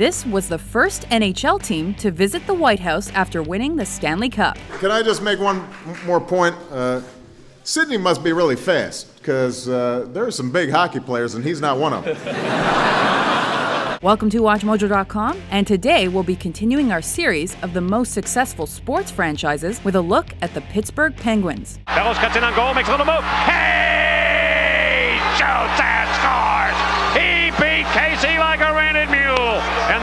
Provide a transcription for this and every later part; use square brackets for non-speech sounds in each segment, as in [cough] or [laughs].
This was the first NHL team to visit the White House after winning the Stanley Cup. Can I just make one more point? Uh, Sidney must be really fast because uh, there are some big hockey players, and he's not one of them. [laughs] Welcome to WatchMojo.com, and today we'll be continuing our series of the most successful sports franchises with a look at the Pittsburgh Penguins. Bellows cuts in on goal, makes a little move. Hey! Shoots and scores! He beat Casey like a rented mule, and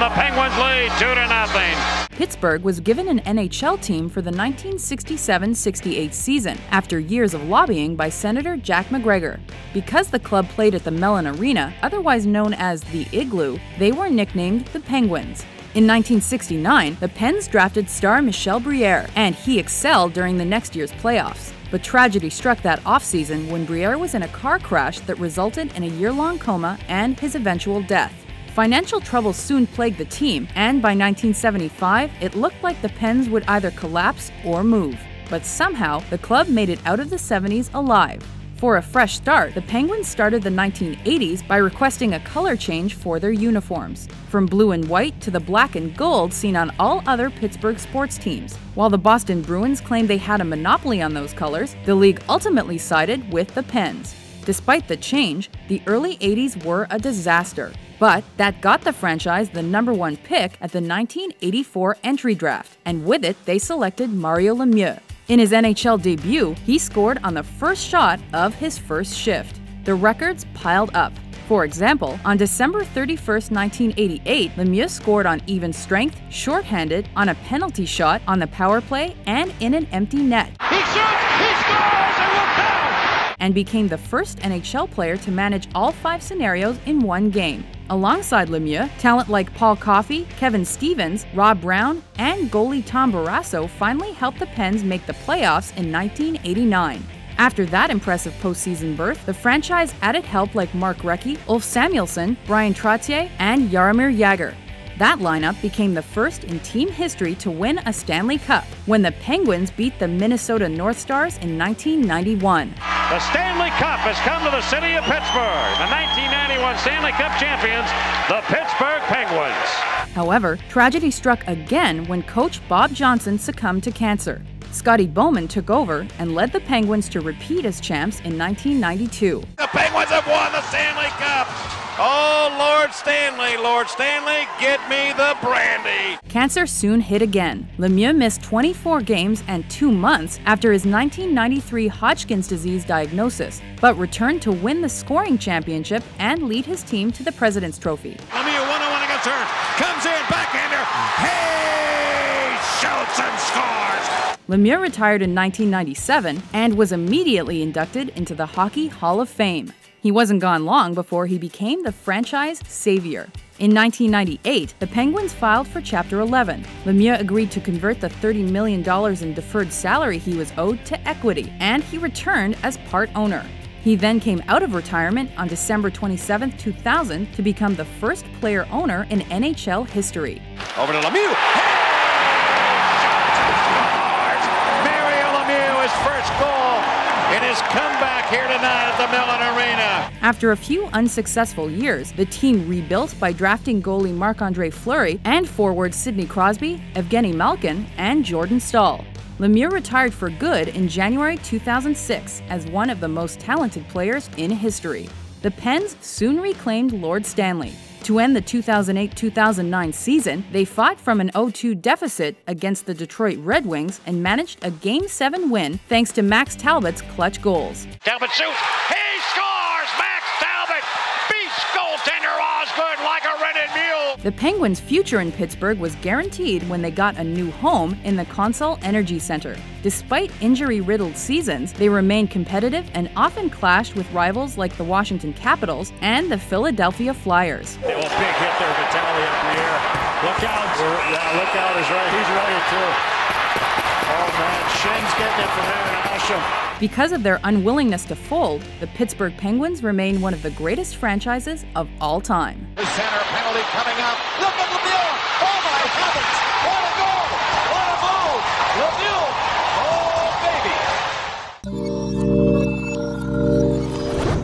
the Penguins lead 2 to nothing. Pittsburgh was given an NHL team for the 1967 68 season after years of lobbying by Senator Jack McGregor. Because the club played at the Mellon Arena, otherwise known as the Igloo, they were nicknamed the Penguins. In 1969, the Pens drafted star Michel Briere, and he excelled during the next year's playoffs. But tragedy struck that offseason when Briere was in a car crash that resulted in a year long coma and his eventual death. Financial troubles soon plagued the team, and by 1975, it looked like the Pens would either collapse or move. But somehow, the club made it out of the 70s alive. For a fresh start, the Penguins started the 1980s by requesting a color change for their uniforms, from blue and white to the black and gold seen on all other Pittsburgh sports teams. While the Boston Bruins claimed they had a monopoly on those colors, the league ultimately sided with the Pens. Despite the change, the early 80s were a disaster. But that got the franchise the number one pick at the 1984 entry draft, and with it, they selected Mario Lemieux. In his NHL debut, he scored on the first shot of his first shift. The records piled up. For example, on December 31, 1988, Lemieux scored on even strength, shorthanded, on a penalty shot, on the power play, and in an empty net. He shoots! He scores! It will count! And became the first NHL player to manage all five scenarios in one game. Alongside Lemieux, talent like Paul Coffey, Kevin Stevens, Rob Brown, and goalie Tom Barrasso finally helped the Pens make the playoffs in 1989. After that impressive postseason berth, the franchise added help like Mark Recchi, Ulf Samuelsson, Bryan Trottier, and Jaromir Jagr. That lineup became the first in team history to win a Stanley Cup when the Penguins beat the Minnesota North Stars in 1991. The Stanley Cup has come to the city of Pittsburgh. The 1991 Stanley Cup champions, the Pittsburgh Penguins. However, tragedy struck again when coach Bob Johnson succumbed to cancer. Scotty Bowman took over and led the Penguins to repeat as champs in 1992. The Penguins have won the Stanley Cup. Oh, Lord Stanley, Lord Stanley, get me the brandy. Cancer soon hit again. Lemieux missed 24 games and two months after his 1993 Hodgkin's disease diagnosis, but returned to win the scoring championship and lead his team to the President's Trophy. Lemieux one on one against Hearn. Comes in, backhander. Hey, shoots and scores. Lemieux retired in 1997 and was immediately inducted into the Hockey Hall of Fame. He wasn't gone long before he became the franchise savior. In 1998, the Penguins filed for Chapter 11. Lemieux agreed to convert the $30 million in deferred salary he was owed to equity, and he returned as part owner. He then came out of retirement on December 27, 2000, to become the first player owner in NHL history. Over to Lemieux. Mario Lemieux, his first goal in his comeback here tonight at the Mellon Arena. After a few unsuccessful years, the team rebuilt by drafting goalie Marc Andre Fleury and forward Sidney Crosby, Evgeni Malkin, and Jordan Staal. Lemieux retired for good in January 2006 as one of the most talented players in history. The Pens soon reclaimed Lord Stanley. To end the 2008 2009 season, they fought from an 0 2 deficit against the Detroit Red Wings and managed a Game 7 win thanks to Max Talbot's clutch goals. Talbot shoots. He scores! Max Talbot beats goaltender like a rented mule. The Penguins' future in Pittsburgh was guaranteed when they got a new home in the Consol Energy Center. Despite injury riddled seasons, they remained competitive and often clashed with rivals like the Washington Capitals and the Philadelphia Flyers. Oh, big hit there, Vitaly up the air. Look out. Yeah, look out is right. He's ready too. Oh man, Shin's getting it from Aaron Asham. Because of their unwillingness to fold, the Pittsburgh Penguins remain one of the greatest franchises of all time. The center penalty coming up.